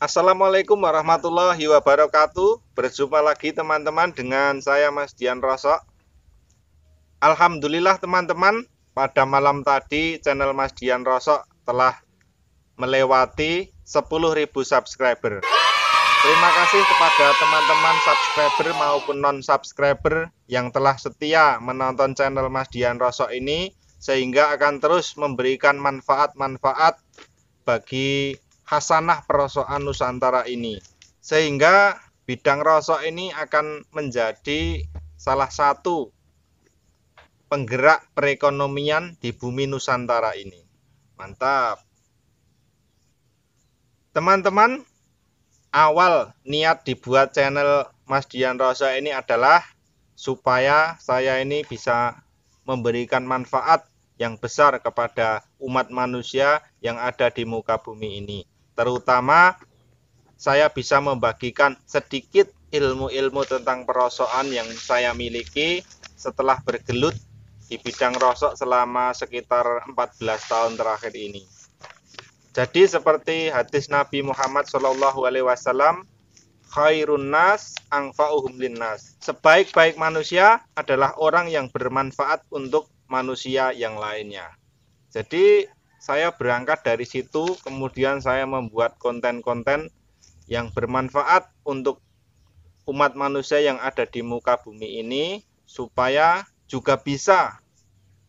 Assalamualaikum warahmatullahi wabarakatuh. Berjumpa lagi teman-teman dengan saya Mas Dian Rosok. Alhamdulillah teman-teman Pada malam tadi channel Mas Dian Rosok telah melewati 10.000 subscriber. Terima kasih kepada teman-teman subscriber maupun non-subscriber yang telah setia menonton channel Mas Dian Rosok ini sehingga akan terus memberikan manfaat-manfaat bagi hasanah perosokan Nusantara ini. Sehingga bidang rosok ini akan menjadi salah satu penggerak perekonomian di bumi Nusantara ini. Mantap. Teman-teman, awal niat dibuat channel Mas Dian Rosa ini adalah supaya saya ini bisa memberikan manfaat yang besar kepada umat manusia yang ada di muka bumi ini terutama saya bisa membagikan sedikit ilmu-ilmu tentang perosokan yang saya miliki setelah bergelut di bidang rosok selama sekitar 14 tahun terakhir ini. Jadi seperti hadis Nabi Muhammad Shallallahu Alaihi Wasallam, khairun nas angfa'uhum linnas. Sebaik-baik manusia adalah orang yang bermanfaat untuk manusia yang lainnya. Jadi saya berangkat dari situ kemudian saya membuat konten-konten yang bermanfaat untuk umat manusia yang ada di muka bumi ini supaya juga bisa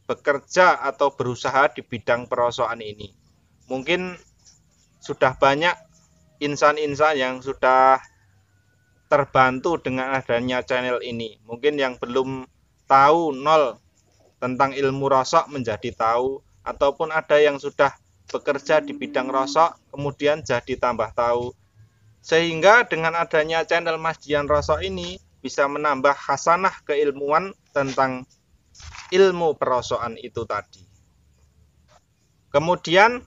bekerja atau berusaha di bidang perosokan ini. Mungkin sudah banyak insan-insan yang sudah terbantu dengan adanya channel ini. Mungkin yang belum tahu nol tentang ilmu rosok menjadi tahu ataupun ada yang sudah bekerja di bidang rosok kemudian jadi tambah tahu. Sehingga dengan adanya channel Mas Dian Rosok ini bisa menambah hasanah keilmuan tentang ilmu perosokan itu tadi. Kemudian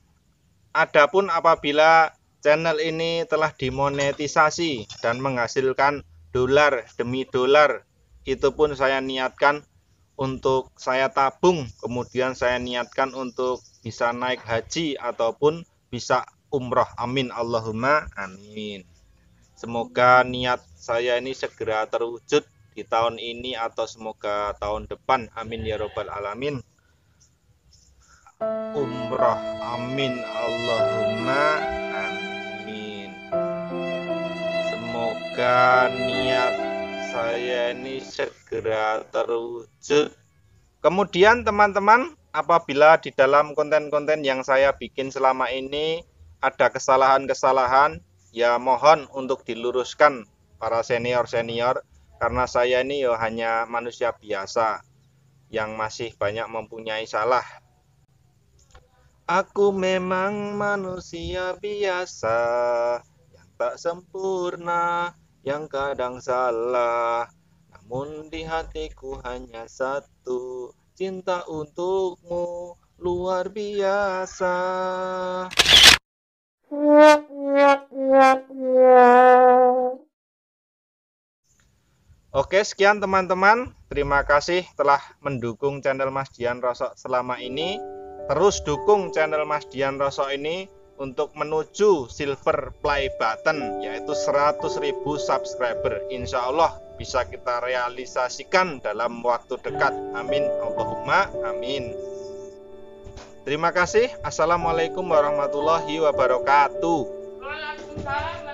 adapun apabila channel ini telah dimonetisasi dan menghasilkan dolar demi dolar itu pun saya niatkan untuk saya tabung kemudian saya niatkan untuk bisa naik haji ataupun bisa umroh amin. Allahumma amin. Semoga niat saya ini segera terwujud di tahun ini atau semoga tahun depan. Amin ya robbal alamin. Umroh amin. Allahumma amin. Semoga niat saya ini segera terwujud. Kemudian teman-teman, apabila di dalam konten-konten yang saya bikin selama ini ada kesalahan-kesalahan, ya mohon untuk diluruskan para senior-senior karena saya ini ya hanya manusia biasa yang masih banyak mempunyai salah. Aku memang manusia biasa yang tak sempurna yang kadang salah. Namun di hatiku hanya satu Cinta untukmu luar biasa. Oke sekian teman-teman. Terima kasih telah mendukung channel Mas Dian Rosok selama ini. Terus dukung channel Mas Dian Rosok ini untuk menuju silver play button yaitu 100.000 subscriber. Insya Allah bisa kita realisasikan dalam waktu dekat. Amin. Allahumma amin. Terima kasih. Assalamualaikum warahmatullahi wabarakatuh. Waalaikumsalam